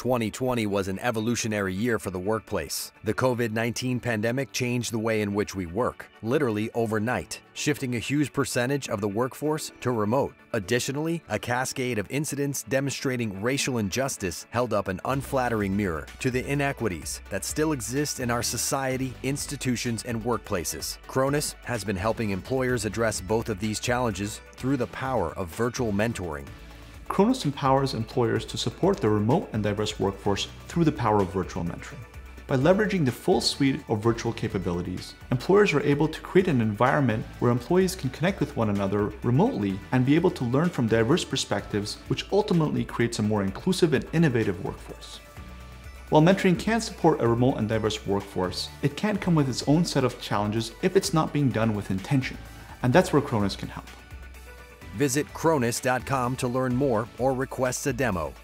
2020 was an evolutionary year for the workplace. The COVID 19 pandemic changed the way in which we work, literally overnight, shifting a huge percentage of the workforce to remote. Additionally, a cascade of incidents demonstrating racial injustice held up an unflattering mirror to the inequities that still exist in our society, institutions, and workplaces. Chronus has been helping employers address both of these challenges through the power of virtual mentoring. Chronus empowers employers to support their remote and diverse workforce through the power of virtual mentoring. By leveraging the full suite of virtual capabilities, employers are able to create an environment where employees can connect with one another remotely and be able to learn from diverse perspectives, which ultimately creates a more inclusive and innovative workforce. While mentoring can support a remote and diverse workforce, it can come with its own set of challenges if it's not being done with intention, and that's where Chronus can help. Visit Chronus.com to learn more or request a demo.